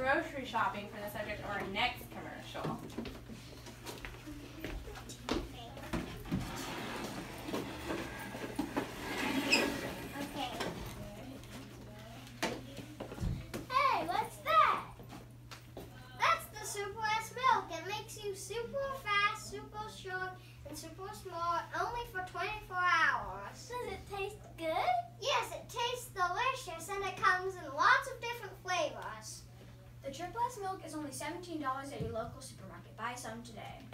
grocery shopping for the subject of our next commercial. Okay. Hey, what's that? That's the Super S milk. It makes you super fast, super strong, and super smart only for 24 Triple S milk is only $17 at your local supermarket. Buy some today.